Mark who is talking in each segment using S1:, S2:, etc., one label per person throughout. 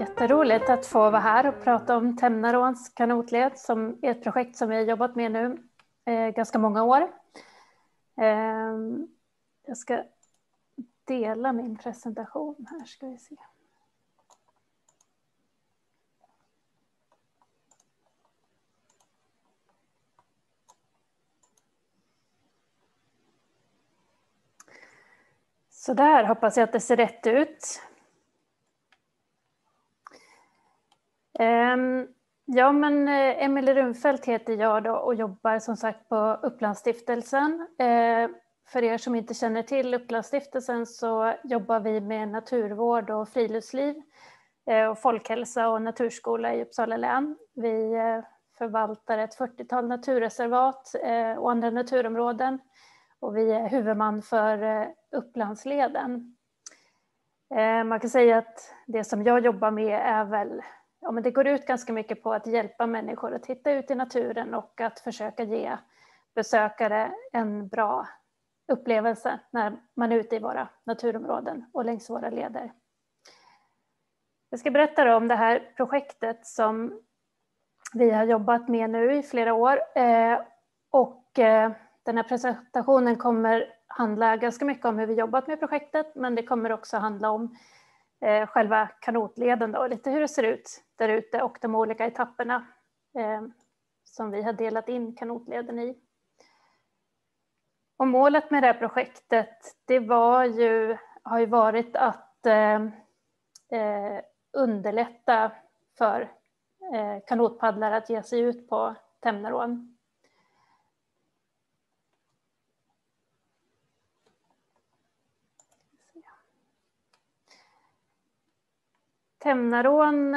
S1: Jätteroligt att få vara här och prata om Tämnaråns kanotled som är ett projekt som vi har jobbat med nu eh, ganska många år. Eh, jag ska dela min presentation här ska vi se. Så där hoppas jag att det ser rätt ut. Ehm, ja, men eh, Emelie Runfeldt heter jag då och jobbar som sagt på Upplandsstiftelsen. Ehm, för er som inte känner till Upplandsstiftelsen så jobbar vi med naturvård och friluftsliv eh, och folkhälsa och naturskola i Uppsala län. Vi eh, förvaltar ett 40-tal naturreservat och andra naturområden och vi är huvudman för Upplandsleden. Ehm, man kan säga att det som jag jobbar med är väl ja, men det går ut ganska mycket på att hjälpa människor att hitta ut i naturen och att försöka ge besökare en bra upplevelse när man är ute i våra naturområden och längs våra leder. Jag ska berätta om det här projektet som vi har jobbat med nu i flera år. Eh, och eh, den här presentationen kommer handla ganska mycket om hur vi jobbat med projektet, men det kommer också handla om eh, själva kanotleden då, lite hur det ser ut där ute och de olika etapperna eh, som vi har delat in kanotleden i. Och målet med det här projektet, det var ju, har ju varit att eh, eh underlätta för eh, kanotpaddlare att ge sig ut på Tämnerån. Temnarån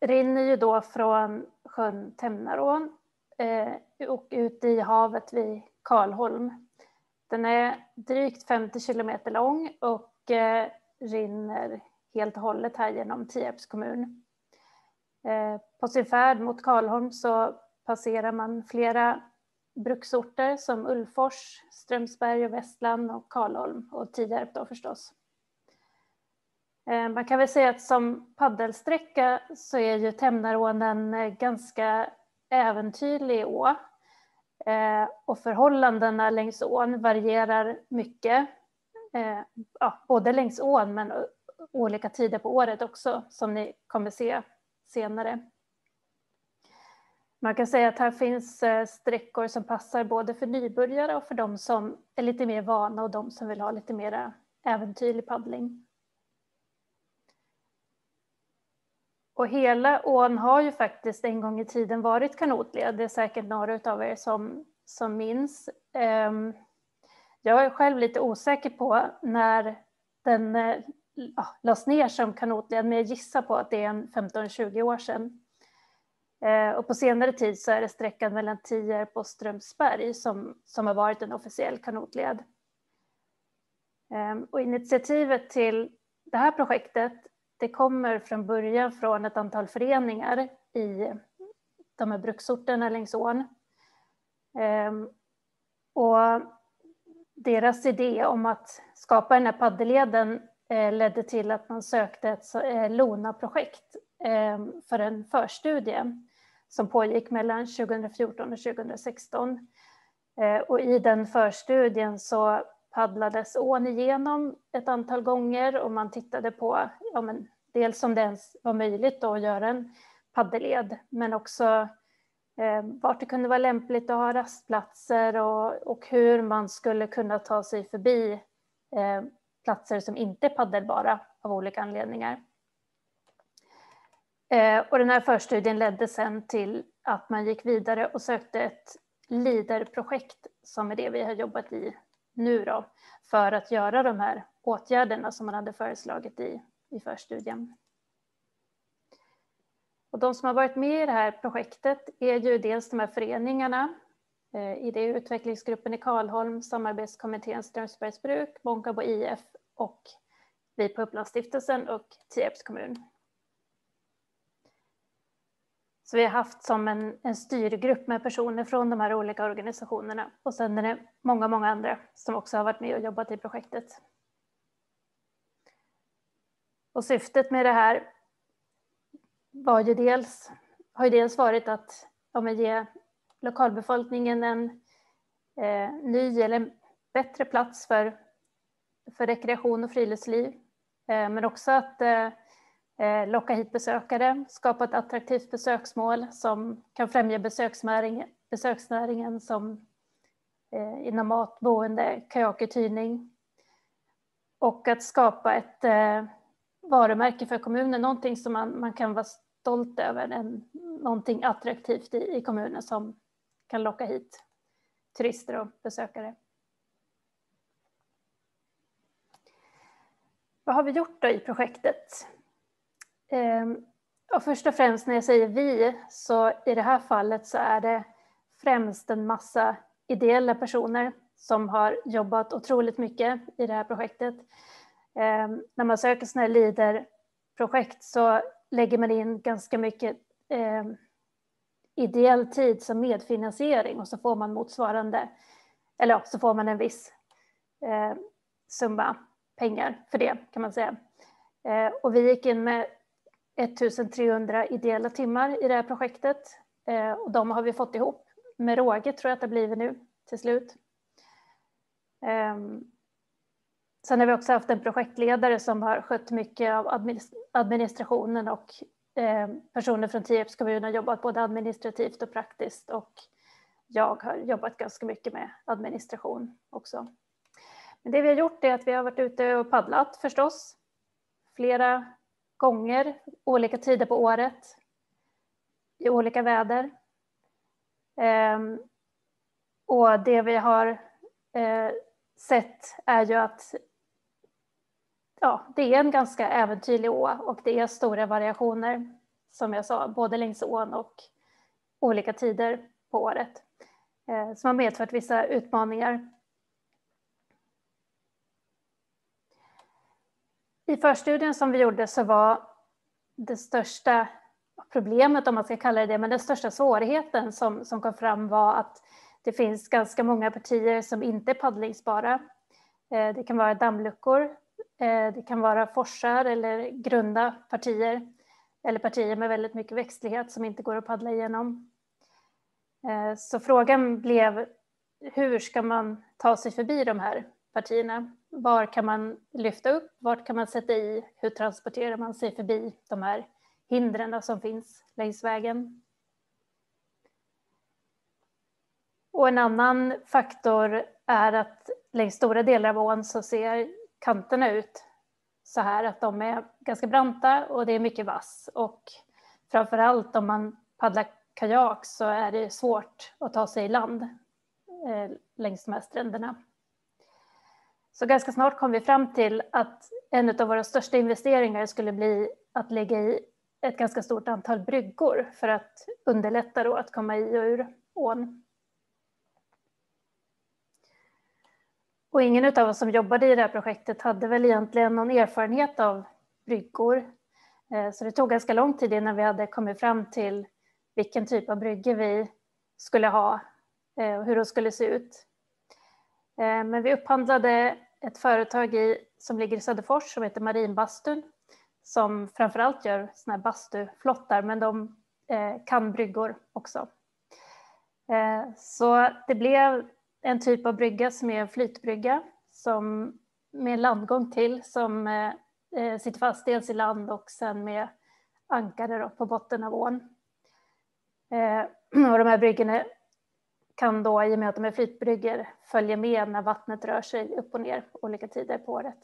S1: rinner ju då från sjön Temnarån eh, och ut i havet vid Karlholm. Den är drygt 50 kilometer lång och eh, rinner helt och hållet här genom Tierps kommun. Eh, på sin färd mot Karlholm så passerar man flera bruksorter som Ullfors, Strömsberg och Västland och Karlholm och Tierp då förstås. Eh, man kan väl säga att som paddelsträcka så är ju Tämnarån en eh, ganska äventyrlig å. Eh, och förhållandena längs ån varierar mycket. Ja, både längs ån men olika tider på året också som ni kommer se senare. Man kan säga att här finns sträckor som passar både för nybörjare och för de som är lite mer vana och de som vill ha lite mer äventyrlig paddling. Och hela ån har ju faktiskt en gång i tiden varit kanotled. Det är säkert några av er som, som minns. Ehm, jag är själv lite osäker på när den ja, lades ner som kanotled, men jag gissar på att det är 15-20 år sedan. Eh, och på senare tid så är det sträckan mellan Tierp och Strömsberg som, som har varit en officiell kanotled. Ehm, och initiativet till det här projektet det kommer från början från ett antal föreningar i de här bruksorterna längs ån. Ehm, och deras idé om att skapa den här paddelleden eh, ledde till att man sökte ett eh, LONA-projekt ehm, för en förstudie som pågick mellan 2014 och 2016. Eh, och i den förstudien så paddlades ån igenom ett antal gånger och man tittade på ja, men, dels om det ens var möjligt att göra en paddelled, men också eh, vart det kunde vara lämpligt att ha rastplatser och, och hur man skulle kunna ta sig förbi eh, platser som inte är paddelbara av olika anledningar. Eh, och den här förstudien ledde sen till att man gick vidare och sökte ett LIDER-projekt som är det vi har jobbat i nu då, för att göra de här åtgärderna som man hade föreslagit i, i förstudien. Och de som har varit med i det här projektet är ju dels de här föreningarna, eh, idéutvecklingsgruppen i Karlholm, samarbetskommittén Strömsbergsbruk, Månkabo IF och vi på Upplandsstiftelsen och Tierps kommun. Så vi har haft som en, en styrgrupp med personer från de här olika organisationerna och sen är det många, många andra som också har varit med och jobbat i projektet. Och syftet med det här var ju dels, har ju dels varit att ja, ge lokalbefolkningen en eh, ny eller bättre plats för, för rekreation och friluftsliv. Eh, men också att eh, Eh, locka hit besökare, skapa ett attraktivt besöksmål som kan främja besöksnäringen, besöksnäringen som eh, inom mat, boende, kajakuthyrning. Och att skapa ett eh, varumärke för kommunen, någonting som man, man kan vara stolt över, en, någonting attraktivt i, i kommunen som kan locka hit turister och besökare. Vad har vi gjort då i projektet? Ehm, och först och främst när jag säger vi, så i det här fallet så är det främst en massa ideella personer som har jobbat otroligt mycket i det här projektet. Ehm, när man söker sådana här LIDER-projekt så lägger man in ganska mycket eh, ideell tid som medfinansiering och så får man motsvarande, eller ja, så får man en viss eh, summa pengar för det kan man säga. Eh, och vi gick in med 1300 ideella timmar i det här projektet eh, och de har vi fått ihop med råge tror jag att det blivit nu till slut. Ehm, sen har vi också haft en projektledare som har skött mycket av administrationen och eh, personer från Tierps kommun har jobbat både administrativt och praktiskt och jag har jobbat ganska mycket med administration också. Men det vi har gjort är att vi har varit ute och paddlat förstås flera gånger, olika tider på året, i olika väder. Ehm, och det vi har eh, sett är ju att ja, det är en ganska äventyrlig å och det är stora variationer som jag sa, både längs ån och olika tider på året eh, som har medfört vissa utmaningar. I förstudien som vi gjorde så var det största problemet, om man ska kalla det det, men den största svårigheten som, som kom fram var att det finns ganska många partier som inte är paddlingsbara. Eh, det kan vara dammluckor eh, det kan vara forsar eller grunda partier eller partier med väldigt mycket växtlighet som inte går att paddla igenom. Eh, så frågan blev hur ska man ta sig förbi de här partierna? Var kan man lyfta upp? Vart kan man sätta i? Hur transporterar man sig förbi de här hindren som finns längs vägen? Och en annan faktor är att längs stora delar av ån så ser kanterna ut så här att de är ganska branta och det är mycket vass och framför allt om man paddlar kajak så är det svårt att ta sig i land eh, längs de här stränderna. Så ganska snart kom vi fram till att en av våra största investeringar skulle bli att lägga i ett ganska stort antal bryggor för att underlätta då att komma i och ur ån. Och ingen av oss som jobbade i det här projektet hade väl egentligen någon erfarenhet av bryggor. Eh, så det tog ganska lång tid innan vi hade kommit fram till vilken typ av bryggor vi skulle ha eh, och hur de skulle se ut. Eh, men vi upphandlade ett företag i, som ligger i Söderfors som heter Marinbastun som framförallt gör såna här bastuflottar men de eh, kan bryggor också. Eh, så det blev en typ av brygga som är en flytbrygga som, med landgång till som eh, eh, sitter fast dels i land och sen med ankare på botten av ån. Eh, och de här bryggorna kan då, i och med att de är flytbryggor, följa med när vattnet rör sig upp och ner olika tider på året.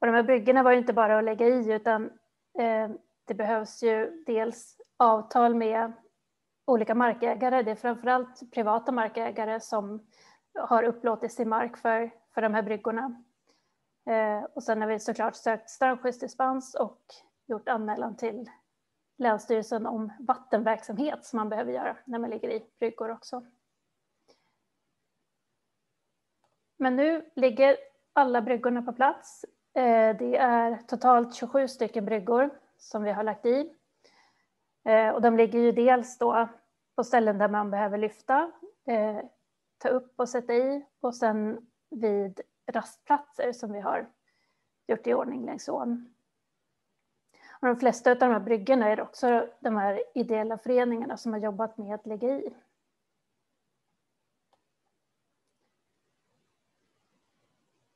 S1: Och de här bryggorna var ju inte bara att lägga i, utan eh, det behövs ju dels avtal med olika markägare. Det är framförallt privata markägare som har upplåtit sin mark för, för de här bryggorna. Eh, och sen har vi såklart sökt strandskyddsdispens och gjort anmälan till Länsstyrelsen om vattenverksamhet som man behöver göra när man ligger i bryggor också. Men nu ligger alla bryggorna på plats. Eh, det är totalt 27 stycken bryggor som vi har lagt i eh, och de ligger ju dels då på ställen där man behöver lyfta, eh, ta upp och sätta i och sen vid rastplatser som vi har gjort i ordning längs ån. Och de flesta av de här bryggorna är också de här ideella föreningarna som har jobbat med att lägga i.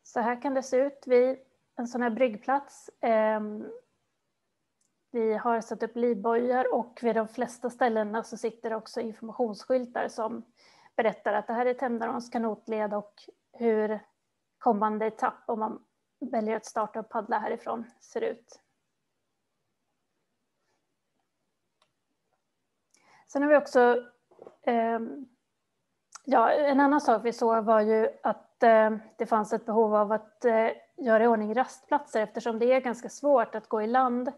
S1: Så här kan det se ut vid en sån här bryggplats. Ehm, vi har satt upp livbojar och vid de flesta ställena så sitter också informationsskyltar som berättar att det här är Tämnarons kanotled och hur kommande etapp, om man väljer att starta och paddla härifrån, ser ut. Sen har vi också, eh, ja, en annan sak vi såg var ju att eh, det fanns ett behov av att eh, göra i ordning rastplatser eftersom det är ganska svårt att gå i land.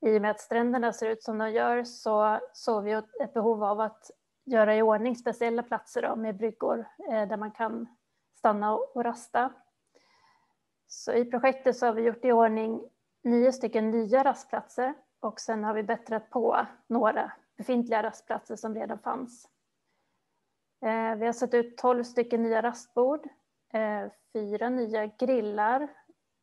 S1: I och med att stränderna ser ut som de gör så såg vi ett behov av att göra i ordning speciella platser då, med bryggor eh, där man kan stanna och, och rasta. Så i projektet så har vi gjort i ordning nio stycken nya rastplatser och sen har vi bättrat på några befintliga rastplatser som redan fanns. Eh, vi har satt ut 12 stycken nya rastbord, eh, fyra nya grillar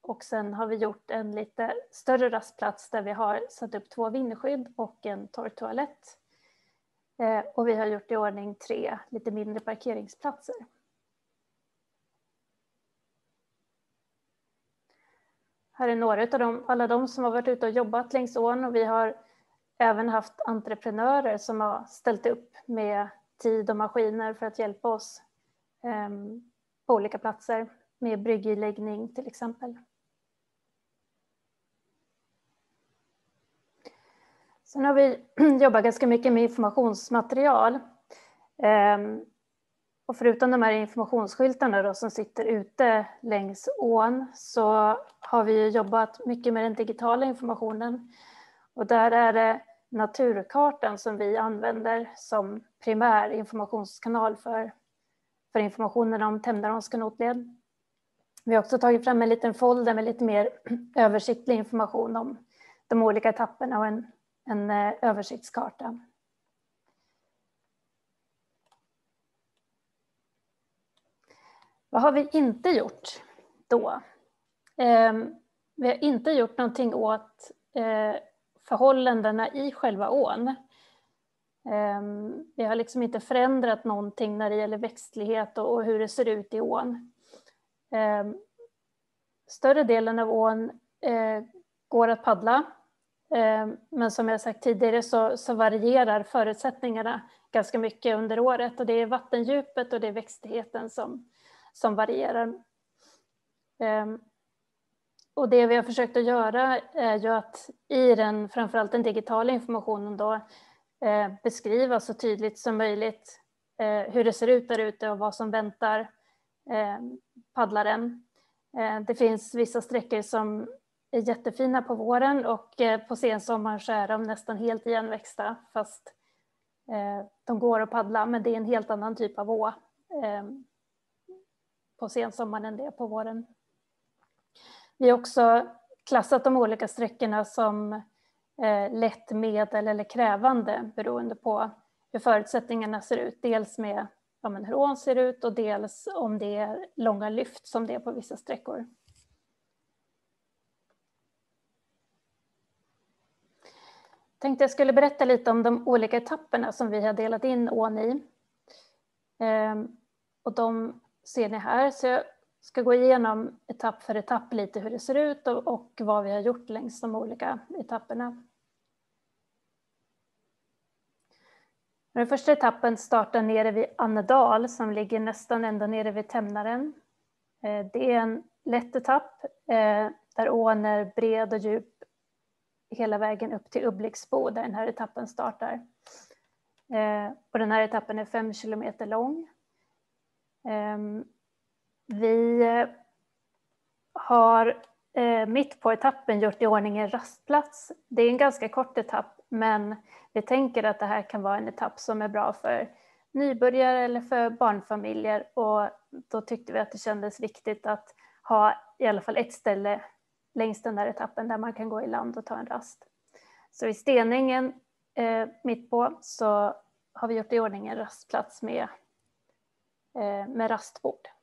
S1: och sen har vi gjort en lite större rastplats där vi har satt upp två vindskydd och en torrtoalett. Eh, och vi har gjort i ordning tre lite mindre parkeringsplatser. Här är några av dem, alla de som har varit ute och jobbat längs ån och vi har även haft entreprenörer som har ställt upp med tid och maskiner för att hjälpa oss ehm, på olika platser med bryggiläggning till exempel. Sen har vi jobbat ganska mycket med informationsmaterial. Ehm, och förutom de här informationsskyltarna då, som sitter ute längs ån så har vi jobbat mycket med den digitala informationen. Och där är det naturkartan som vi använder som primär informationskanal för, för informationen om Tämnarons kanotled. Vi har också tagit fram en liten folder med lite mer översiktlig information om de olika etapperna och en, en eh, översiktskarta. Vad har vi inte gjort då? Eh, vi har inte gjort någonting åt eh, förhållandena i själva ån. Ehm, Vi har liksom inte förändrat någonting när det gäller växtlighet och, hur det ser ut i ån. Ehm, större delen av ån eh, går att paddla. Ehm, men som jag sagt tidigare så, så, varierar förutsättningarna ganska mycket under året och det är vattendjupet och det är växtligheten som, som varierar. Och det vi har försökt att göra är ju att i den, framförallt den digitala informationen då, eh, beskriva så tydligt som möjligt eh, hur det ser ut där ute och vad som väntar eh, paddlaren. Eh, det finns vissa sträckor som är jättefina på våren och eh, på sensommaren så är de nästan helt igenväxta fast eh, de går att paddla men det är en helt annan typ av å på sensommaren än det på våren. Vi har också klassat de olika sträckorna som eh, lätt, medel eller krävande beroende på hur förutsättningarna ser ut. Dels med ja, hur ån ser ut och dels om det är långa lyft som det är på vissa sträckor. Tänkte jag skulle berätta lite om de olika etapperna som vi har delat in ån i. Ehm, och de ser ni här. Så jag ska gå igenom etapp för etapp lite hur det ser ut och, och vad vi har gjort längs de olika etapperna. Den första etappen startar nere vid Annedal som ligger nästan ända nere vid Tämnaren. Eh, det är en lätt etapp eh, där ån är bred och djup hela vägen upp till Ubbliksbo där den här etappen startar. Eh, och den här etappen är fem kilometer lång. Ehm, vi eh, har eh, mitt på etappen gjort i ordning en rastplats. Det är en ganska kort etapp, men vi tänker att det här kan vara en etapp som är bra för nybörjare eller för barnfamiljer och då tyckte vi att det kändes viktigt att ha i alla fall ett ställe längs den där etappen där man kan gå i land och ta en rast. Så i Steningen eh, mitt på så har vi gjort i ordning en rastplats med, eh, med rastbord.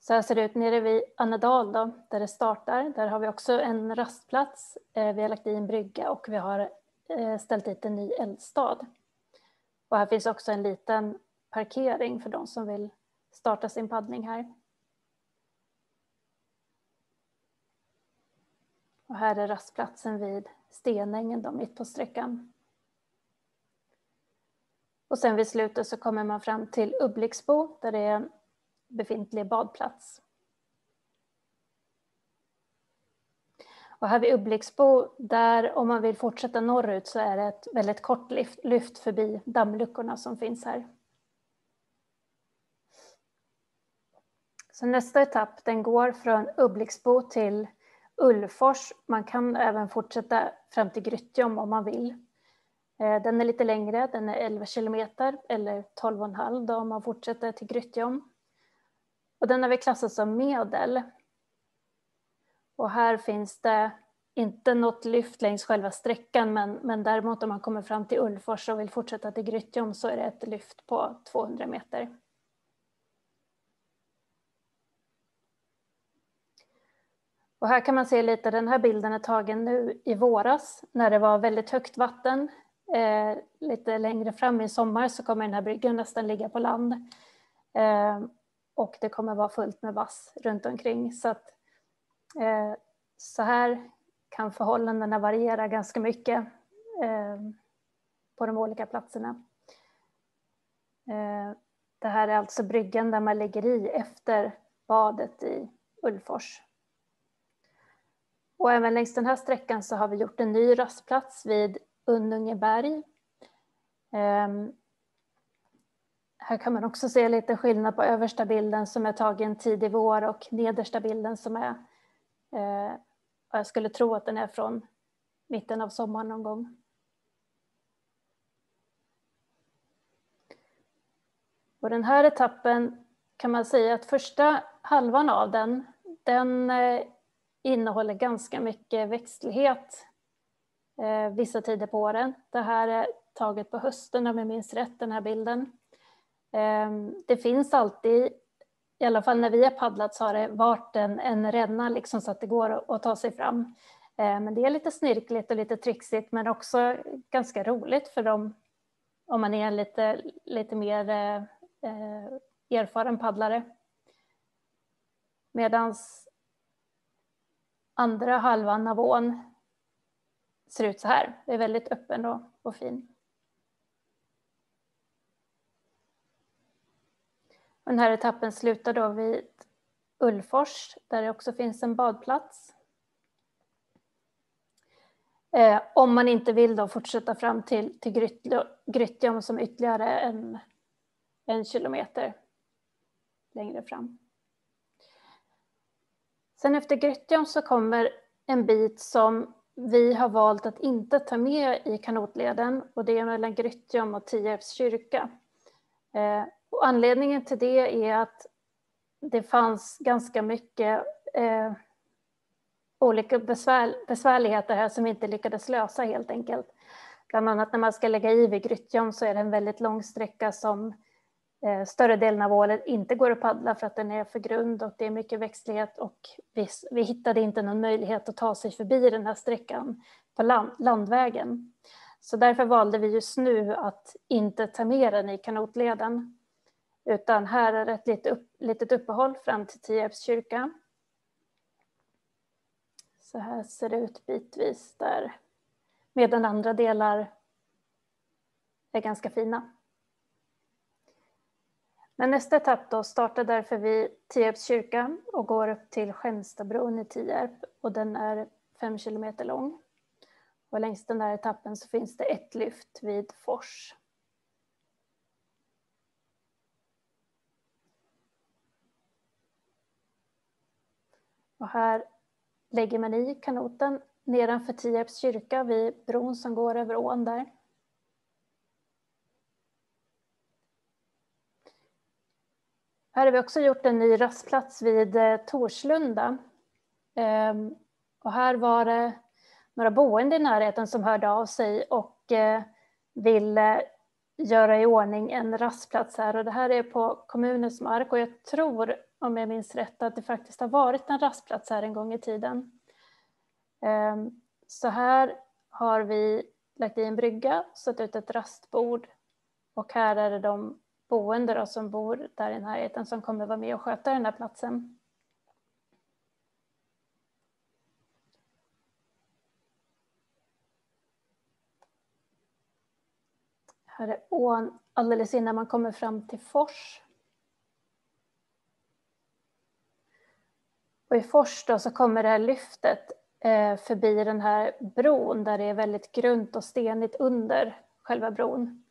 S1: Så här ser det ut nere vid Annedal då, där det startar. Där har vi också en rastplats. Eh, vi har lagt i en brygga och vi har eh, ställt dit en ny eldstad. Och här finns också en liten parkering för de som vill starta sin paddling här. Och här är rastplatsen vid Stenängen då, mitt på sträckan. Och sen vid slutet så kommer man fram till Ubbliksbo där det är en befintlig badplats. Och här vid Ubbliksbo, där om man vill fortsätta norrut så är det ett väldigt kort lyft, lyft förbi dammluckorna som finns här. Så nästa etapp den går från Ubbliksbo till Ullfors. Man kan även fortsätta fram till Gryttjom om man vill. Eh, den är lite längre, den är 11 kilometer eller 12,5 om man fortsätter till Gryttjom. Och den har vi klassat som medel. Och här finns det inte något lyft längs själva sträckan men, men däremot om man kommer fram till Ullfors och vill fortsätta till Grytjom så är det ett lyft på 200 meter. Och här kan man se lite, den här bilden är tagen nu i våras när det var väldigt högt vatten. Eh, lite längre fram i sommar så kommer den här bryggan nästan ligga på land. Eh, och det kommer vara fullt med vass runt omkring. Så, att, eh, så här kan förhållandena variera ganska mycket eh, på de olika platserna. Eh, det här är alltså bryggan där man ligger i efter badet i Ullfors. Och även längs den här sträckan så har vi gjort en ny rastplats vid Unnungeberg. Eh, här kan man också se lite skillnad på översta bilden som är tagen tidig vår och nedersta bilden som är, eh, jag skulle tro att den är från mitten av sommaren någon gång. Och den här etappen kan man säga att första halvan av den, den eh, innehåller ganska mycket växtlighet eh, vissa tider på åren. Det här är taget på hösten om jag minns rätt, den här bilden. Ehm, det finns alltid, i alla fall när vi har paddlat så har det varit en, en ränna liksom så att det går att, att ta sig fram. Ehm, men det är lite snirkligt och lite trixigt men också ganska roligt för dem om man är en lite, lite mer eh, eh erfaren paddlare. Medan andra halvan av ån ser ut så här. Det är väldigt öppen och, och fin. Den här etappen slutar då vid Ullfors där det också finns en badplats. Eh, om man inte vill då fortsätta fram till, till Grytjom som ytterligare en, en kilometer längre fram. Sen efter Gryttjom så kommer en bit som vi har valt att inte ta med i kanotleden och det är mellan Gryttjom och Tierps kyrka. Eh, och anledningen till det är att det fanns ganska mycket eh, olika besvär, besvärligheter här som vi inte lyckades lösa helt enkelt. Bland annat när man ska lägga i vid Grytjom så är det en väldigt lång sträcka som eh, större delen av året inte går att paddla för att den är för grund och det är mycket växtlighet och vi, vi hittade inte någon möjlighet att ta sig förbi den här sträckan på land, landvägen. Så därför valde vi just nu att inte ta med den i kanotleden. Utan här är ett litet, upp, litet uppehåll fram till Tierps kyrka. Så här ser det ut bitvis där. Medan andra delar är ganska fina. Men nästa etapp då startar därför vid Tierps kyrka och går upp till Skämstabron i Tierp och den är fem kilometer lång. Och längs den där etappen så finns det ett lyft vid Fors. Och här lägger man i kanoten nedanför Tierps kyrka vid bron som går över ån där. Här har vi också gjort en ny rastplats vid eh, Torslunda. Ehm, och här var det några boende i närheten som hörde av sig och eh, ville göra i ordning en rastplats här och det här är på kommunens mark och jag tror, om jag minns rätt, att det faktiskt har varit en rastplats här en gång i tiden. Ehm, så här har vi lagt i en brygga, satt ut ett rastbord och här är det de boende som bor där i närheten som kommer vara med och sköta den här platsen. Här är ån alldeles innan man kommer fram till Fors. Och i Fors då så kommer det här lyftet eh, förbi den här bron där det är väldigt grunt och stenigt under själva bron.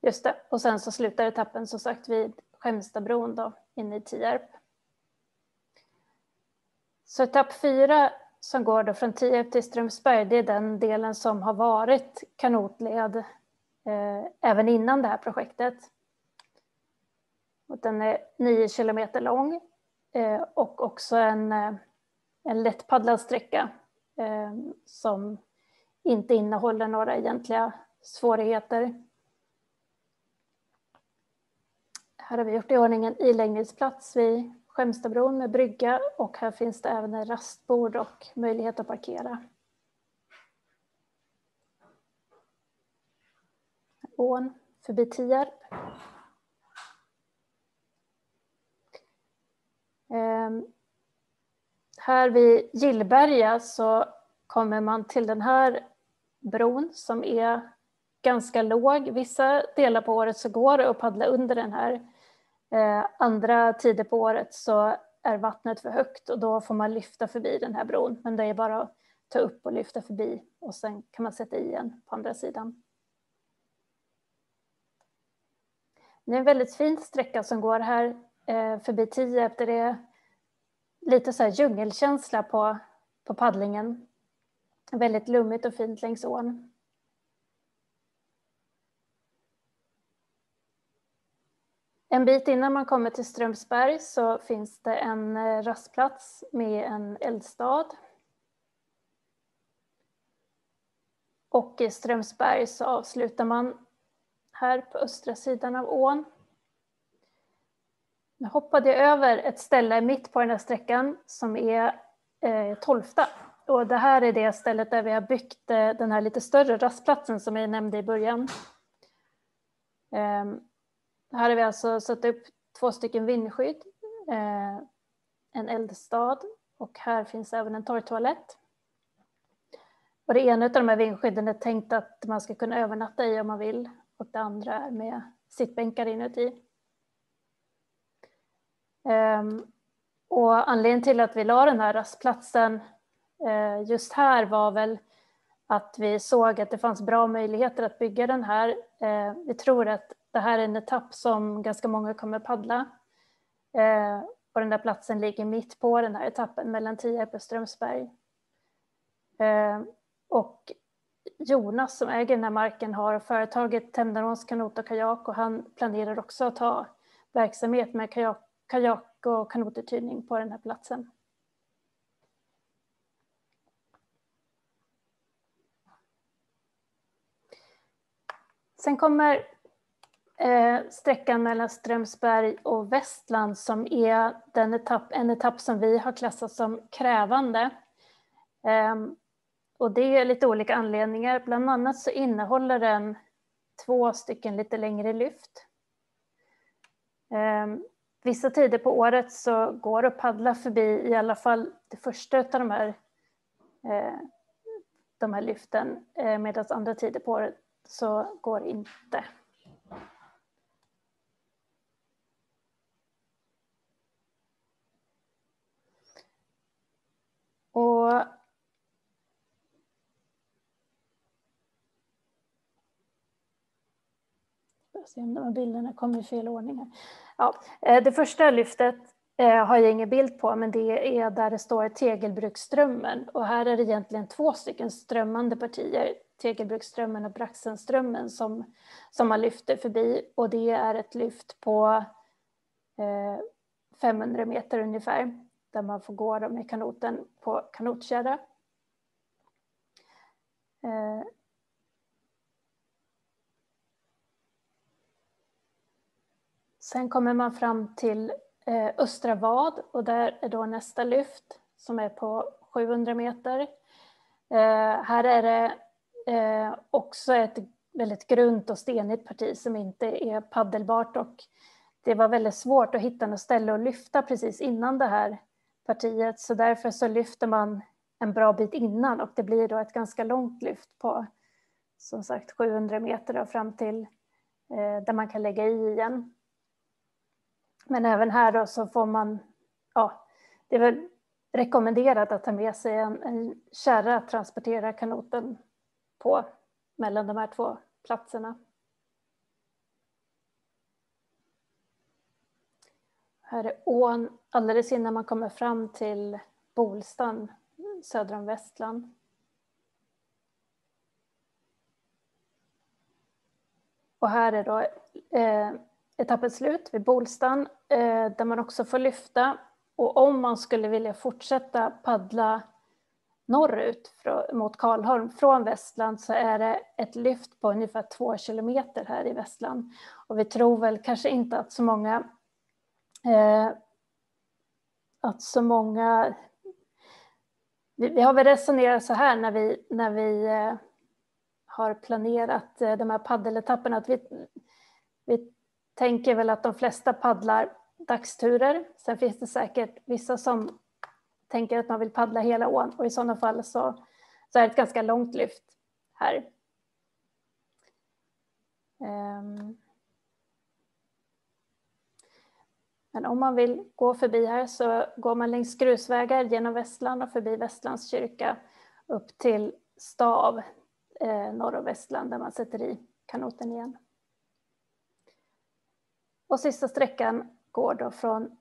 S1: Just det, och sen så slutar etappen som sagt vid Skämstabron då inne i Tierp. Så etapp fyra som går då från Tierp till Strömsberg, det är den delen som har varit kanotled eh, även innan det här projektet. Och den är nio kilometer lång eh, och också en, eh, en lättpaddlad sträcka eh, som inte innehåller några egentliga svårigheter. Här har vi gjort i ordning en iläggningsplats vid Skämstabron med brygga och här finns det även en rastbord och möjlighet att parkera. Ån förbi Tierp. Ehm, här vid Gillberga så kommer man till den här bron som är ganska låg. Vissa delar på året så går det att paddla under den här ehm, andra tider på året så är vattnet för högt och då får man lyfta förbi den här bron. Men det är bara att ta upp och lyfta förbi och sen kan man sätta i en på andra sidan. Det är en väldigt fin sträcka som går här eh, förbi Tierp där det är lite så här djungelkänsla på, på paddlingen. Väldigt lummigt och fint längs ån. En bit innan man kommer till Strömsberg så finns det en eh, rastplats med en eldstad. Och i Strömsberg så avslutar man här på östra sidan av ån. Nu hoppade jag över ett ställe mitt på den här sträckan som är eh, Tolfta. Och det här är det stället där vi har byggt eh, den här lite större rastplatsen som jag nämnde i början. Eh, här har vi alltså satt upp två stycken vindskydd, eh, en eldstad och här finns även en torrtoalett. Och det ena av de här vindskydden är tänkt att man ska kunna övernatta i om man vill och det andra är med sittbänkar inuti. Ehm, och anledningen till att vi la den här rastplatsen eh, just här var väl att vi såg att det fanns bra möjligheter att bygga den här. Eh, vi tror att det här är en etapp som ganska många kommer paddla. Eh, och den där platsen ligger mitt på den här etappen mellan Tierp och Strömsberg. Och Jonas som äger den här marken har företaget Tämnaråns kanot och kajak och han planerar också att ha verksamhet med kajak, kajak och kanotuthyrning på den här platsen. Sen kommer eh, sträckan mellan Strömsberg och Västland som är den etapp, en etapp som vi har klassat som krävande. Eh, och det är lite olika anledningar. Bland annat så innehåller den två stycken lite längre lyft. Ehm, vissa tider på året så går det att paddla förbi i alla fall det första av de här, eh, de här lyften eh, medan andra tider på året så går det inte. Och se om de här bilderna kommer i fel ordning. Här. Ja, eh, det första lyftet eh, har jag ingen bild på, men det är där det står Tegelbruksströmmen. Och här är det egentligen två stycken strömmande partier, Tegelbruksströmmen och Braxenströmmen, som, som man lyfter förbi. Och det är ett lyft på eh, 500 meter ungefär. där man får gå med kanoten på kanotkärra. Eh, sen kommer man fram till eh, Östra vad och där är då nästa lyft som är på 700 meter. Eh, här är det eh, också ett väldigt grunt och stenigt parti som inte är paddelbart och det var väldigt svårt att hitta något ställe att lyfta precis innan det här partiet så därför så lyfter man en bra bit innan och det blir då ett ganska långt lyft på som sagt 700 meter fram till eh, där man kan lägga i igen. Men även här då så får man, ja, det är väl rekommenderat att ta med sig en, en kärra att transportera kanoten på mellan de här två platserna. Här är ån alldeles innan man kommer fram till Bolstan söder om Västland. Och här är då eh, etappen slut vid Bolstan eh, där man också får lyfta. Och om man skulle vilja fortsätta paddla norrut mot Karlholm från Västland så är det ett lyft på ungefär två kilometer här i Västland. Och vi tror väl kanske inte att så många eh, att så många vi, vi, har väl resonerat så här när vi, när vi eh, har planerat eh, de här paddeletapperna att vi, vi tänker väl att de flesta paddlar dagsturer. Sen finns det säkert vissa som tänker att man vill paddla hela ån och i sådana fall så, så är det ett ganska långt lyft här. Um. Men om man vill gå förbi här så går man längs grusvägar genom Västland och förbi Västlands kyrka upp till Stav eh, norr om Västland där man sätter i kanoten igen. Och sista sträckan går då från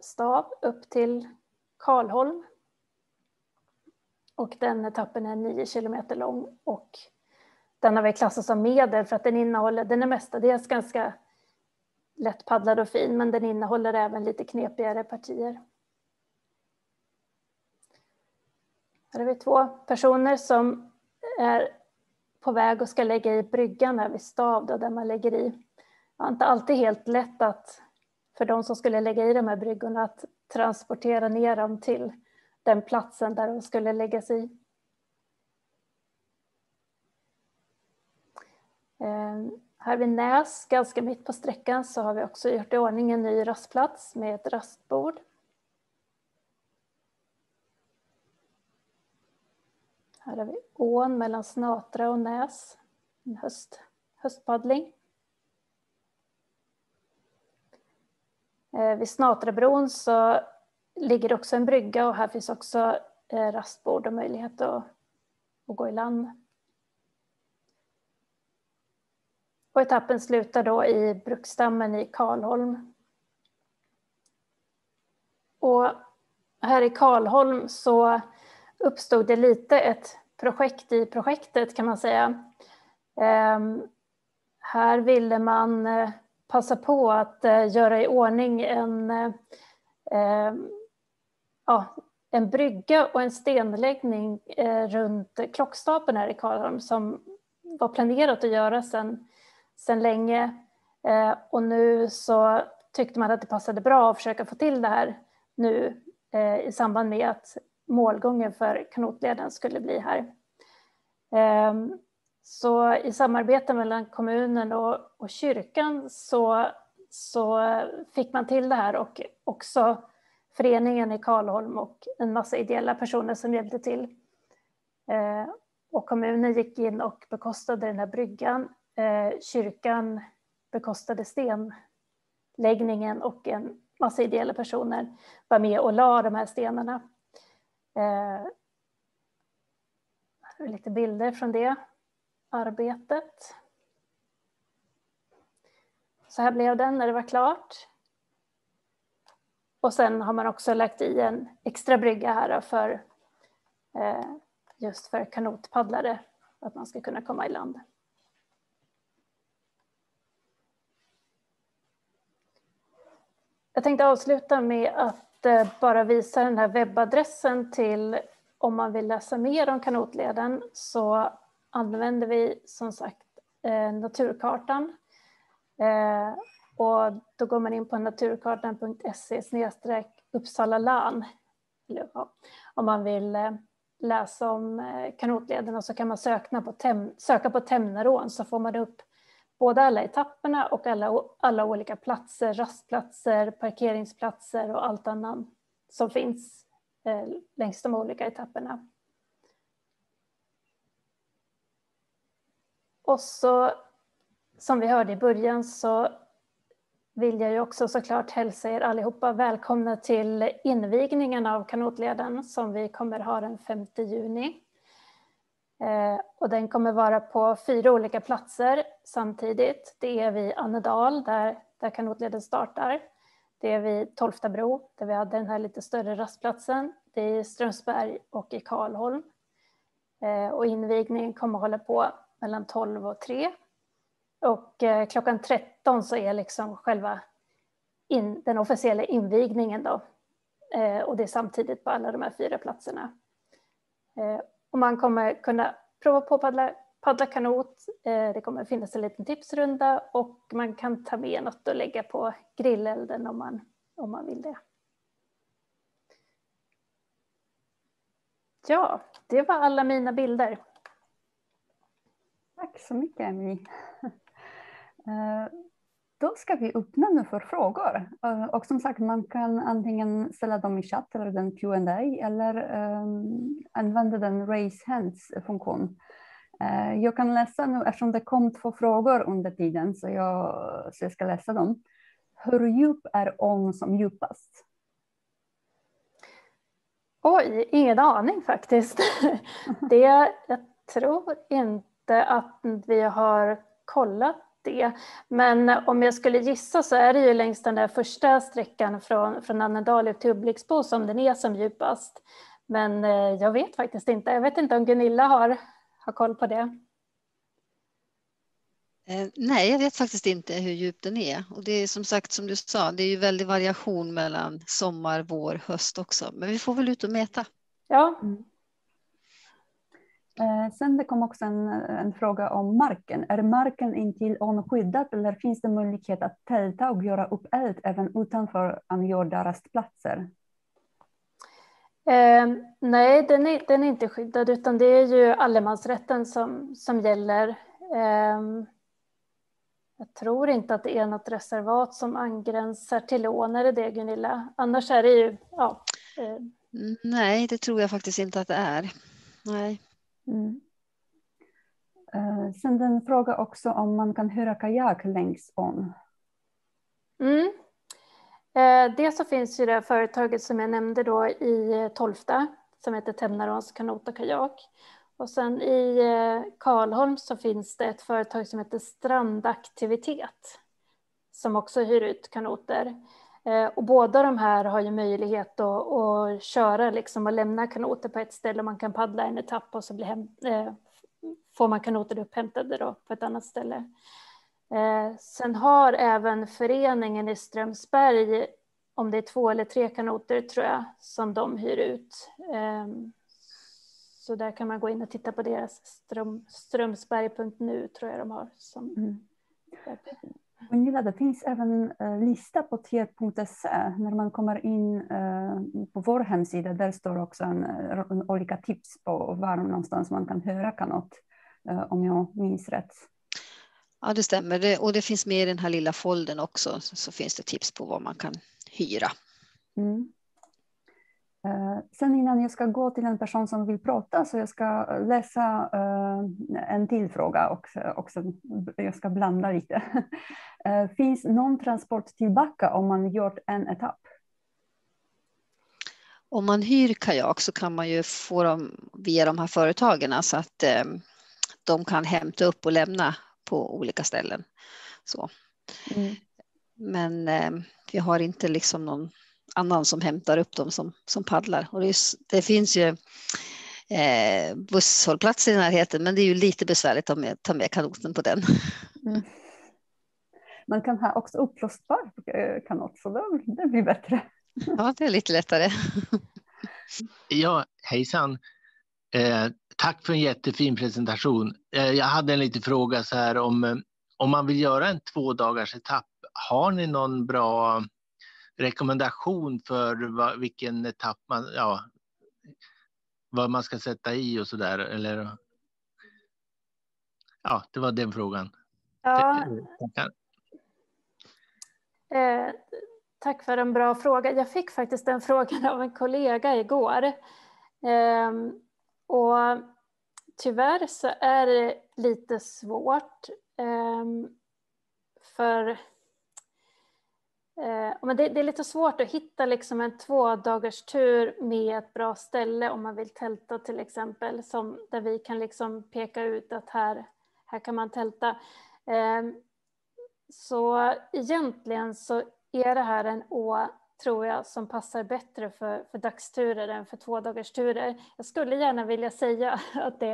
S1: Stav upp till Karlholm. Och den etappen är 9 kilometer lång och den har vi klassat som medel för att den innehåller, den är mestadels ganska lättpaddlad och fin, men den innehåller även lite knepigare partier. Här har vi två personer som är på väg och ska lägga i bryggan här vid Stav då, där man lägger i. Det var inte alltid helt lätt att, för de som skulle lägga i de här bryggorna att transportera ner dem till den platsen där de skulle läggas i. Ehm, här vid Näs, ganska mitt på sträckan, så har vi också gjort i ordning en ny rastplats med ett rastbord. Här har vi ån mellan Snatra och Näs, en höst, höstpaddling. Eh, vid Snatrabron så ligger det också en brygga och här finns också eh, rastbord och möjlighet att, att gå i land. Och etappen slutar då i Bruksdammen i Karlholm. Och här i Karlholm så uppstod det lite ett projekt i projektet kan man säga. Ehm, här ville man eh, passa på att eh, göra i ordning en, eh, eh, ja, en brygga och en stenläggning runt klockstapeln här i Karlholm som var planerat att göra sedan sen länge. Eh, och nu så tyckte man att det passade bra att försöka få till det här nu eh, i samband med att målgången för kanotleden skulle bli här. Ehm, så i samarbete mellan kommunen och, och kyrkan så, så fick man till det här och också föreningen i Karlholm och en massa ideella personer som hjälpte till. Eh, och kommunen gick in och bekostade den här bryggan eh, kyrkan bekostade stenläggningen och en massa ideella personer var med och la de här stenarna. Eh, lite bilder från det arbetet. Så här blev den när det var klart. Och sen har man också lagt i en extra brygga här för eh, just för kanotpaddlare, att man ska kunna komma i land. Jag tänkte avsluta med att eh, bara visa den här webbadressen till om man vill läsa mer om kanotleden så använder vi som sagt eh, naturkartan. Eh, och då går man in på naturkartan.se Uppsala län. Om man vill eh, läsa om kanotlederna så kan man söka på, Tem söka på Temnarån så får man upp både alla etapperna och alla, alla olika platser, rastplatser, parkeringsplatser och allt annat som finns längs de olika etapperna. Och så som vi hörde i början så vill jag ju också såklart hälsa er allihopa välkomna till invigningen av kanotleden som vi kommer ha den 5 juni. Eh, och den kommer vara på fyra olika platser samtidigt. Det är vid Annedal där, där kanotleden startar. Det är vid Tolftabro där vi hade den här lite större rastplatsen. Det är i Strömsberg och i Karlholm. Eh, och invigningen kommer att hålla på mellan 12 och 3 och eh, klockan 13 så är liksom själva in, den officiella invigningen då. Eh, och det är samtidigt på alla de här fyra platserna. Eh, och man kommer kunna prova på att paddla, paddla kanot. Eh, det kommer finnas en liten tipsrunda och man kan ta med något och lägga på grillelden om man, om man vill det. Ja, det var alla mina bilder.
S2: Tack så mycket Emily. Eh, då ska vi öppna nu för frågor. Eh, och som sagt, man kan antingen ställa dem i chatt eller den Q&A eller um, använda den raise hands-funktion. Uh, jag kan läsa nu, eftersom det kom två frågor under tiden, så jag, så jag ska läsa dem. Hur djup är ån som djupast?
S1: Oj, ingen aning faktiskt. Det, jag tror inte att vi har kollat det. Men om jag skulle gissa så är det ju längs den där första sträckan från, från Annedal upp till Ubbliksbo som den är som djupast. Men eh, jag vet faktiskt inte. Jag vet inte om Gunilla har, har koll på det.
S3: Eh, nej, jag vet faktiskt inte hur djup den är. Och det är som sagt, som du sa, det är ju väldig variation mellan sommar, vår, höst också. Men vi får väl ut och mäta.
S1: Ja.
S2: Eh, sen det kom också en, en, fråga om marken. Är marken intill ån skyddad eller finns det möjlighet att tälta och göra upp eld även utanför angjorda rastplatser?
S1: Eh, nej, den är, den är inte skyddad utan det är ju allemansrätten som, som gäller. Eh, jag tror inte att det är något reservat som angränsar till ån, är det det Gunilla? Annars är det ju, ja.
S3: Eh. Nej, det tror jag faktiskt inte att det är. Nej. Mm.
S2: Uh, sen den fråga också om man kan hyra kajak längs ån.
S1: Mm. Eh, dels så finns ju det företaget som jag nämnde då i eh, Tolfta som heter Temnaråns kanot och kajak. Och sen i eh, Karlholm så finns det ett företag som heter Strandaktivitet som också hyr ut kanoter. Eh, och båda de här har ju möjlighet att, att köra liksom och lämna kanoter på ett ställe. Man kan paddla en etapp och så blir hem, eh, får man kanoter upphämtade då på ett annat ställe. Eh, sen har även föreningen i Strömsberg, om det är två eller tre kanoter tror jag, som de hyr ut. Så där kan man gå in och titta på deras ström, strömsberg.nu tror jag de har. Som mm.
S2: Gunilla, det finns även uh, lista på tier.se när man kommer in uh, på vår hemsida. Där står också en, en, olika tips på var någonstans man kan höra kanot, om jag minns rätt.
S3: Ja, det stämmer. Det, och det finns med i den här lilla folden också, så, så finns det tips på vad man kan hyra. Mm.
S2: Eh, sen innan jag ska gå till en person som vill prata så jag ska läsa eh, en till fråga och också, jag ska blanda lite. Eh, finns någon transport tillbaka om man gjort en etapp?
S3: Om man hyr kajak så kan man ju få dem via de här företagen så att de kan hämta upp och lämna på olika ställen. Så. Mm. Men vi har inte liksom någon annan som hämtar upp dem som, som paddlar. Och det, det finns ju eh, busshållplatser i närheten men det är ju lite besvärligt att ta med kanoten på den. Mm.
S2: Man kan ha också uppblåsbar eh, kanot så det, det blir bättre.
S3: Ja, det är lite lättare.
S4: Ja, hejsan. Eh, tack för en jättefin presentation. Eh, jag hade en liten fråga så här om, eh, om man vill göra en två dagars etapp. Har ni någon bra rekommendation för vad, vilken etapp man, ja, vad man ska sätta i och så där? Eller? Ja, det var den frågan.
S1: Ja. Eh, tack för en bra fråga. Jag fick faktiskt den frågan av en kollega igår. Eh, och tyvärr så är det lite svårt. Eh, för eh, Eh, men det, det, är lite svårt att hitta liksom en två dagars tur med ett bra ställe om man vill tälta till exempel, som, där vi kan liksom peka ut att här, här kan man tälta. Ehm, så egentligen så är det här en å, tror jag, som passar bättre för, för dagsturer än för tvådagarsturer. Jag skulle gärna vilja säga att det,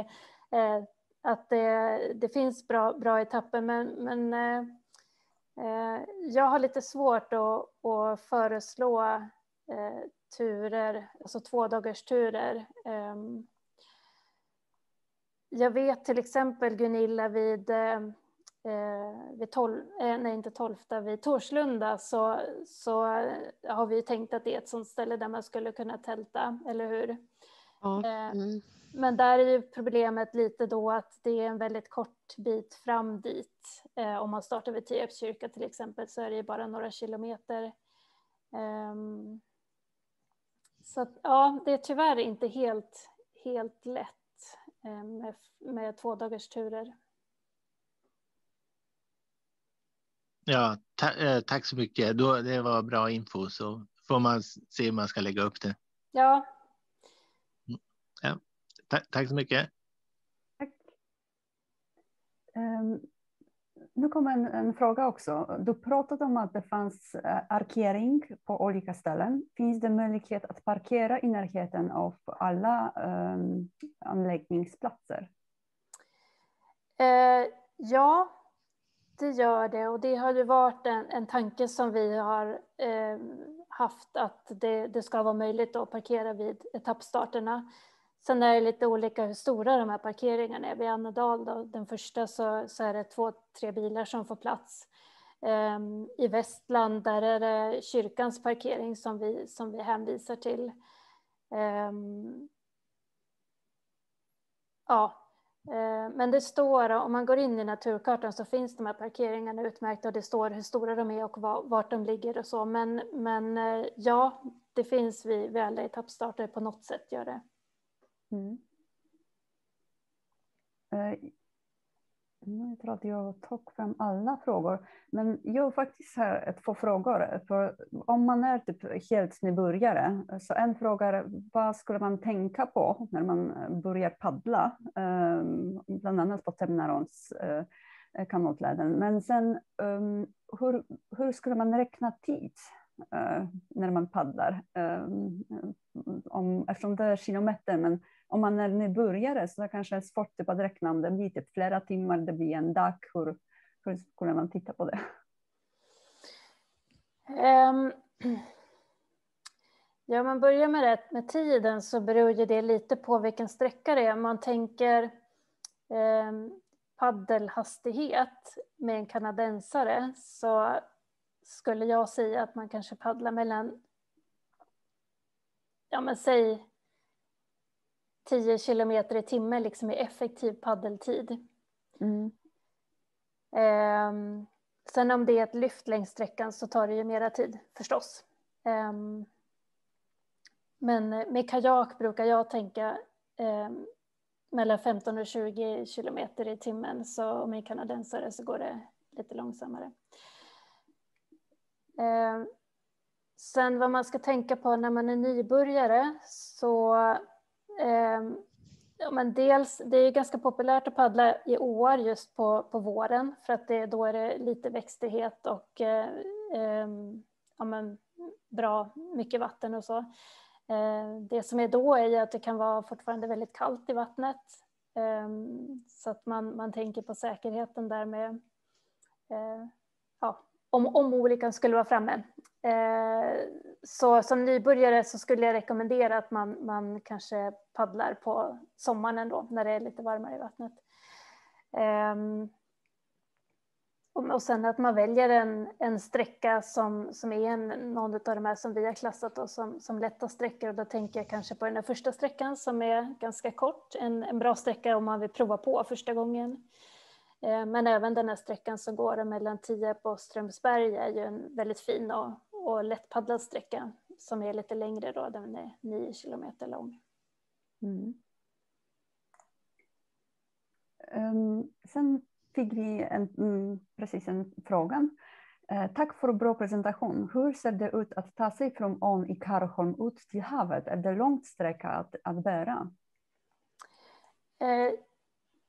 S1: eh, att det, det finns bra, bra etapper, men, men eh jag har lite svårt att, att föreslå eh, turer, alltså tvådagarsturer. Ehm, jag vet till exempel Gunilla vid eh, eh, vid tolv, eh, nej inte tolfta, vid Torslunda så, så har vi tänkt att det är ett sånt ställe där man skulle kunna tälta, eller hur? Ja. Eh, mm. Men där är ju problemet lite då att det är en väldigt kort bit fram dit. Eh, om man startar vid Tierps kyrka till exempel så är det bara några kilometer. Um, så att, ja, det är tyvärr inte helt, helt lätt eh, med, med två dagars turer.
S4: Ja, ta eh, tack så mycket. Då, det var bra info så får man se hur man ska lägga upp det.
S1: Ja.
S4: Mm. ja. Ta tack så mycket.
S2: Ehm, nu kommer en, en, fråga också. Du pratade om att det fanns parkering arkering på olika ställen. Finns det möjlighet att parkera i närheten av alla um, anläggningsplatser?
S1: Eh, ja, det gör det och det har ju varit en, en tanke som vi har eh, haft att det, det, ska vara möjligt att parkera vid etappstarterna. Sen är det lite olika hur stora de här parkeringarna är. Vid Annedal, då, den första, så, så är det två, tre bilar som får plats. Um, I Västland, där är det kyrkans parkering som vi, som vi hänvisar till. Um, ja, eh, men det står, om man går in i naturkartan så finns de här parkeringarna utmärkta och det står hur stora de är och vart de ligger och så. Men, men eh, ja, det finns vid, vid alla etappstarter på något sätt gör det. Mm.
S2: Eh, jag tror att jag tog fram alla frågor, men jag har faktiskt här ett par frågor. För om man är typ helt nybörjare, så en fråga är vad skulle man tänka på när man eh, börjar paddla? Ehm, bland annat på Temnarons eh, kanotleden. Men sen ehm, hur, hur skulle man räkna tid när man paddlar? Ehm, om, eftersom det är kilometer, men om man är nybörjare så det kanske är svårt att räkna om det blir typ flera timmar, det blir en dag. Hur, hur skulle man titta på det?
S1: Um, ja, man börjar med det med tiden så beror ju det lite på vilken sträcka det är. Om man tänker um, paddelhastighet med en kanadensare så skulle jag säga att man kanske paddlar mellan, ja men säg 10 kilometer i timmen liksom i effektiv paddeltid. Mm. Um, sen om det är ett lyft längs sträckan så tar det ju mera tid förstås. Um, men med kajak brukar jag tänka um, mellan 15 och 20 kilometer i timmen så med kanadensare så går det lite långsammare. Sen vad man ska tänka på när man är nybörjare så Eh, Ehm, ja, men dels, det är ganska populärt att paddla i åar just på, på våren för att det, då är det lite växtlighet och eh, ehm, ja, men bra mycket vatten och så. Eh, det som är då är att det kan vara fortfarande väldigt kallt i vattnet eh, så att man, man tänker på säkerheten där med eh, ja, om, om olyckan skulle vara framme. Eh, så som nybörjare så skulle jag rekommendera att man, man kanske paddlar på sommaren ändå, när det är lite varmare i vattnet. Um, och sen att man väljer en, en sträcka som, som är en, någon av de här som vi har klassat då, som, som lätta sträckor. Och då tänker jag kanske på den här första sträckan som är ganska kort. En, en bra sträcka om man vill prova på första gången. Ehm, men även den här sträckan som går mellan Tierp och Strömsberg är ju en väldigt fin och, och lättpaddlad sträcka som är lite längre då, den är nio kilometer lång. Mm.
S2: Um, sen fick vi en, mm, precis en fråga. Eh, tack för bra presentation. Hur ser det ut att ta sig från ån i Karlholm ut till havet? Är det långt sträcka att, att bära?
S1: Eh,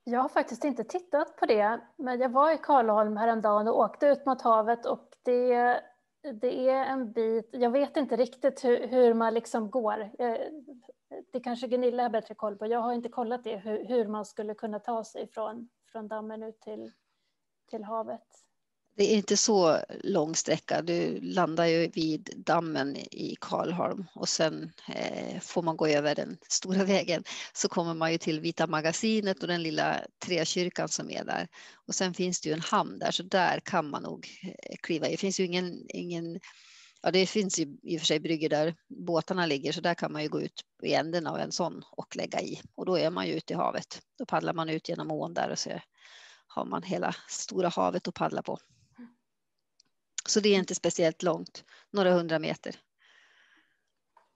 S1: jag har faktiskt inte tittat på det, men jag var i Karlholm häromdagen och åkte ut mot havet och det, det är en bit, jag vet inte riktigt hur, hur man liksom går. Eh, det kanske Gunilla har bättre koll på. Jag har inte kollat det, hur, hur man skulle kunna ta sig från, från dammen ut till, till havet.
S3: Det är inte så lång sträcka. Du landar ju vid dammen i Karlholm och sen eh, får man gå över den stora vägen. Så kommer man ju till Vita magasinet och den lilla träkyrkan som är där. Och sen finns det ju en hamn där, så där kan man nog eh, kliva i. Det finns ju ingen, ingen Ja, det finns ju i och för sig bryggor där båtarna ligger, så där kan man ju gå ut i änden av en sån och lägga i. Och då är man ju ute i havet. Då paddlar man ut genom ån där och så har man hela stora havet att paddla på. Så det är inte speciellt långt, några hundra meter.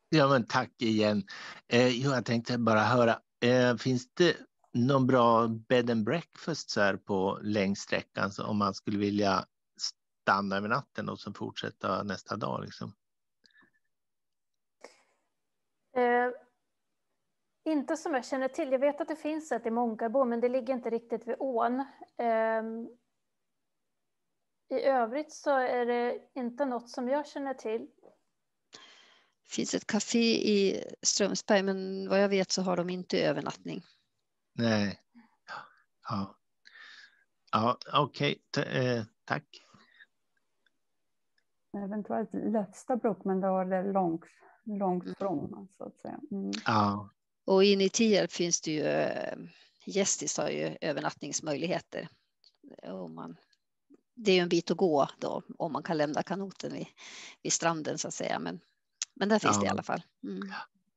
S4: Ja, men tack igen. Eh, jag tänkte bara höra, eh, finns det någon bra bed and breakfast så här på längdsträckan så om man skulle vilja stanna över natten och sen fortsätta nästa dag? Liksom?
S1: Eh, inte som jag känner till. Jag vet att det finns ett i Månkarbo, men det ligger inte riktigt vid ån. Eh, I övrigt så är det inte något som jag känner till.
S3: Det finns ett café i Strömsberg, men vad jag vet så har de inte övernattning.
S4: Nej. Ja, ja okej. Okay. Eh, tack
S2: eventuellt Lövstabruk, men då är det långt, långt mm. från så att säga. Mm.
S3: Ja. Och in i Tierp finns det ju, äh, Gästis har ju övernattningsmöjligheter. Om man, det är ju en bit att gå då om man kan lämna kanoten vid, vid stranden så att säga. Men, men där finns ja. det i alla fall. Mm.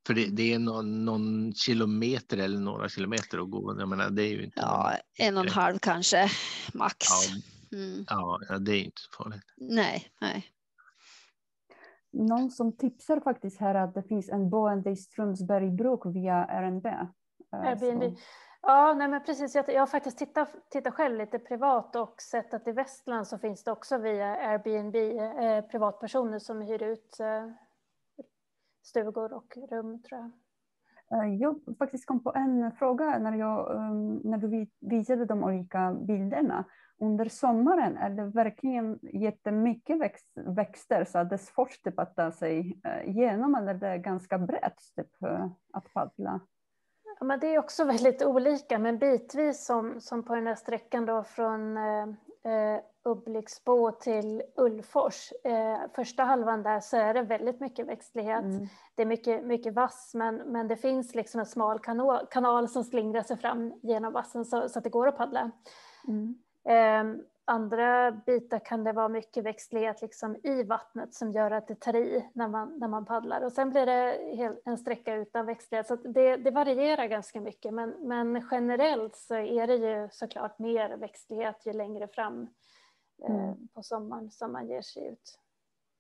S4: För det, det är någon, någon, kilometer eller några kilometer att gå. Jag menar, det är ju inte
S3: ja, en och en halv kanske max.
S4: Ja, mm. ja, det är inte så farligt.
S3: Nej, nej
S2: någon som tipsar faktiskt här att det finns en boende i Strömsbergsbruk via RNB. Eh,
S1: Airbnb. Ja, nej men precis. Jag, jag har faktiskt tittat, tittat själv lite privat och sett att i Västland så finns det också via Airbnb eh, privatpersoner som hyr ut eh, stugor och rum tror jag.
S2: Eh, jag faktiskt kom på en fråga när, jag, um, när du visade de olika bilderna under sommaren är det verkligen jättemycket växt, växter så att det är svårt typ, att ta sig eh, igenom eller det är ganska brett typ, eh, att paddla.
S1: Ja, men det är också väldigt olika, men bitvis som, som på den här sträckan då från eh, eh Ubbliksbo till Ullfors. Eh, första halvan där så är det väldigt mycket växtlighet. Mm. Det är mycket, mycket vass, men, men det finns liksom en smal kanal, kanal som slingrar sig fram genom vassen så, så att det går att paddla. Mm. Eh, andra bitar kan det vara mycket växtlighet liksom i vattnet som gör att det tar i när man, när man paddlar. Och sen blir det en sträcka utan växtlighet. Så det, det, varierar ganska mycket. Men, men, generellt så är det ju såklart mer växtlighet ju längre fram eh, mm. på sommaren som man ger sig ut.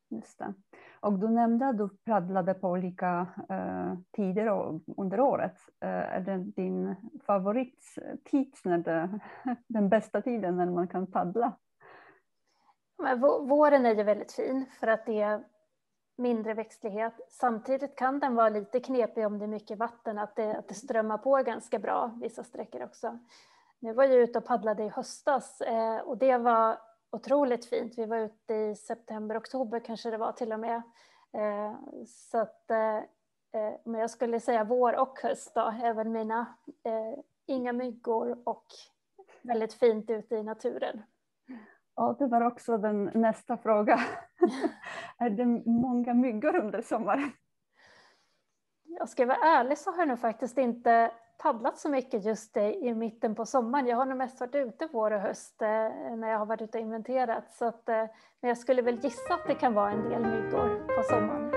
S2: Just det. Och du nämnde att du paddlade på olika eh, tider under året. Eh, är det din favorittid, eh, när det, den bästa tiden när man kan paddla?
S1: Men våren är ju väldigt fin för att det är mindre växtlighet. Samtidigt kan den vara lite knepig om det är mycket vatten, att det, att det strömmar på ganska bra vissa sträckor också. Nu var jag ute och paddlade i höstas eh, och det var otroligt fint. Vi var ute i september, oktober kanske det var till och med. Eh, så att, eh, eh, men jag skulle säga vår och höst då, även mina. Inga myggor och väldigt fint ute i naturen.
S2: Ja, det var också den nästa fråga. är det många myggor under sommaren?
S1: Jag ska vara ärlig så har jag nog faktiskt inte paddlat så mycket just i mitten på sommaren. Jag har nog mest varit ute vår och höst eh, när jag har varit ute och inventerat. Så att, eh, men jag skulle väl gissa att det kan vara en del myggor på sommaren.